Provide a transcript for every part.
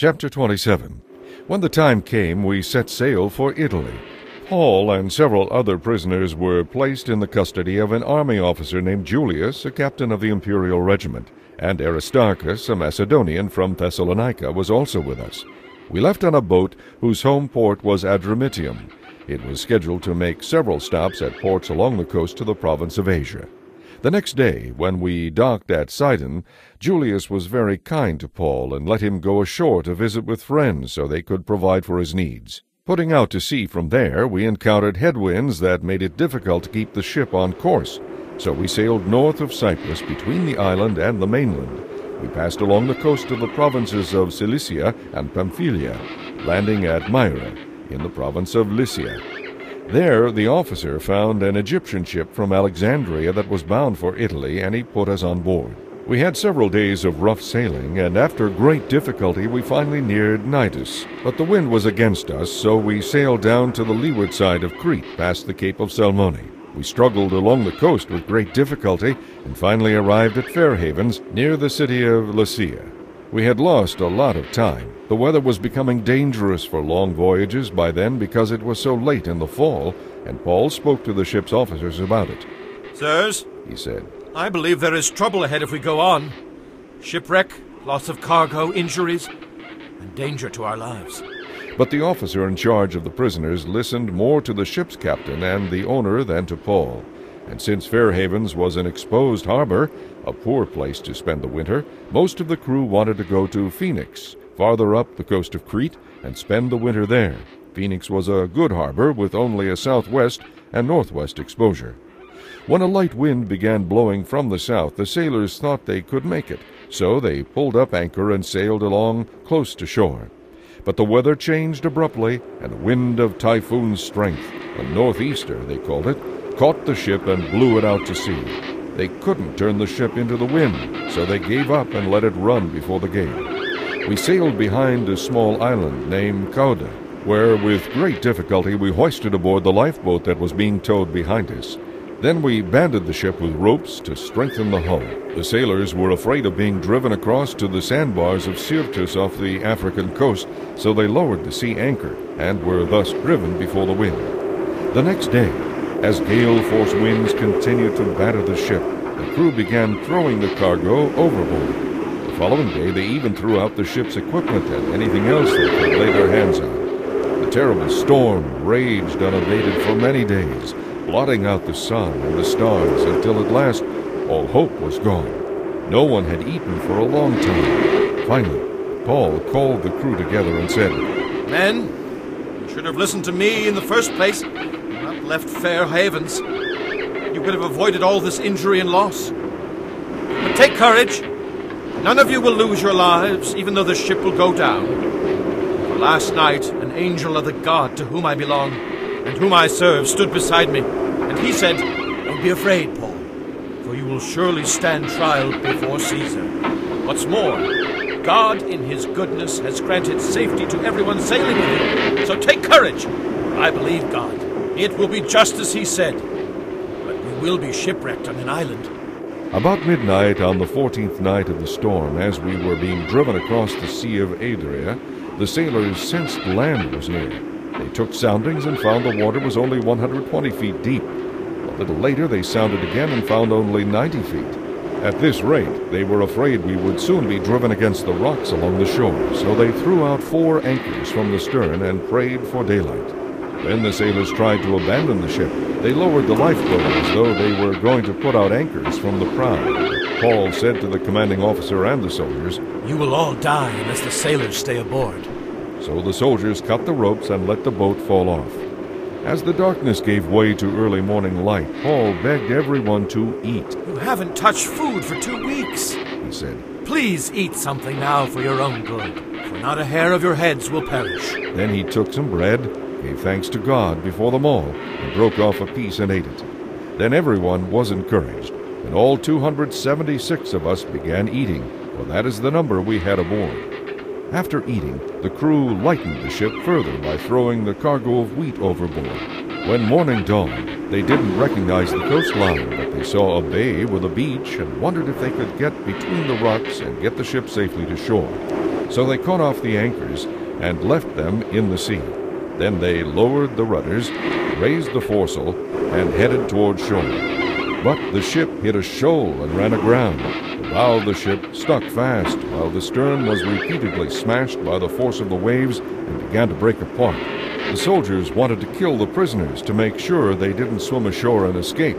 Chapter 27 When the time came, we set sail for Italy. Paul and several other prisoners were placed in the custody of an army officer named Julius, a captain of the imperial regiment, and Aristarchus, a Macedonian from Thessalonica, was also with us. We left on a boat whose home port was Adramyttium. It was scheduled to make several stops at ports along the coast to the province of Asia. The next day, when we docked at Sidon, Julius was very kind to Paul and let him go ashore to visit with friends so they could provide for his needs. Putting out to sea from there, we encountered headwinds that made it difficult to keep the ship on course, so we sailed north of Cyprus between the island and the mainland. We passed along the coast of the provinces of Cilicia and Pamphylia, landing at Myra in the province of Lycia. There, the officer found an Egyptian ship from Alexandria that was bound for Italy, and he put us on board. We had several days of rough sailing, and after great difficulty we finally neared Cnidus. But the wind was against us, so we sailed down to the leeward side of Crete, past the Cape of Salmone. We struggled along the coast with great difficulty, and finally arrived at Fair Havens, near the city of Lasea. We had lost a lot of time. The weather was becoming dangerous for long voyages by then because it was so late in the fall, and Paul spoke to the ship's officers about it. Sirs, He said, I believe there is trouble ahead if we go on. Shipwreck, loss of cargo, injuries, and danger to our lives. But the officer in charge of the prisoners listened more to the ship's captain and the owner than to Paul. And since Fair Havens was an exposed harbor, a poor place to spend the winter, most of the crew wanted to go to Phoenix, farther up the coast of Crete, and spend the winter there. Phoenix was a good harbor with only a southwest and northwest exposure. When a light wind began blowing from the south, the sailors thought they could make it, so they pulled up anchor and sailed along close to shore. But the weather changed abruptly, and a wind of typhoon strength, a northeaster they called it, caught the ship and blew it out to sea. They couldn't turn the ship into the wind, so they gave up and let it run before the gale. We sailed behind a small island named Cauda, where with great difficulty we hoisted aboard the lifeboat that was being towed behind us. Then we banded the ship with ropes to strengthen the hull. The sailors were afraid of being driven across to the sandbars of Syrtis off the African coast, so they lowered the sea anchor and were thus driven before the wind. The next day, as gale force winds continued to batter the ship, the crew began throwing the cargo overboard. The following day, they even threw out the ship's equipment and anything else they could lay their hands on. The terrible storm raged unabated for many days, blotting out the sun and the stars until at last all hope was gone. No one had eaten for a long time. Finally, Paul called the crew together and said, Men, you should have listened to me in the first place, left Fair Havens. You could have avoided all this injury and loss. But take courage. None of you will lose your lives, even though the ship will go down. For last night, an angel of the God to whom I belong and whom I serve stood beside me, and he said, Don't be afraid, Paul, for you will surely stand trial before Caesar. What's more, God in his goodness has granted safety to everyone sailing with you, So take courage. I believe God. It will be just as he said. But we will be shipwrecked on an island. About midnight on the fourteenth night of the storm, as we were being driven across the Sea of Adria, the sailors sensed land was near. They took soundings and found the water was only 120 feet deep. A little later, they sounded again and found only 90 feet. At this rate, they were afraid we would soon be driven against the rocks along the shore, so they threw out four anchors from the stern and prayed for daylight. Then the sailors tried to abandon the ship. They lowered the lifeboat as though they were going to put out anchors from the prow. Paul said to the commanding officer and the soldiers, You will all die unless the sailors stay aboard. So the soldiers cut the ropes and let the boat fall off. As the darkness gave way to early morning light, Paul begged everyone to eat. You haven't touched food for two weeks. He said, Please eat something now for your own good, for not a hair of your heads will perish. Then he took some bread, gave thanks to God before them all, and broke off a piece and ate it. Then everyone was encouraged, and all 276 of us began eating, for that is the number we had aboard. After eating, the crew lightened the ship further by throwing the cargo of wheat overboard. When morning dawned, they didn't recognize the coastline, but they saw a bay with a beach and wondered if they could get between the rocks and get the ship safely to shore. So they cut off the anchors and left them in the sea. Then they lowered the rudders, raised the foresail, and headed toward shore. But the ship hit a shoal and ran aground. The bow of the ship stuck fast, while the stern was repeatedly smashed by the force of the waves and began to break apart. The soldiers wanted to kill the prisoners to make sure they didn't swim ashore and escape.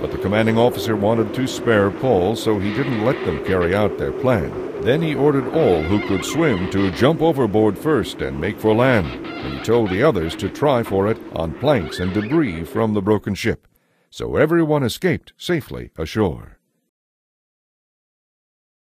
But the commanding officer wanted to spare Paul, so he didn't let them carry out their plan. Then he ordered all who could swim to jump overboard first and make for land, and he told the others to try for it on planks and debris from the broken ship. So everyone escaped safely ashore.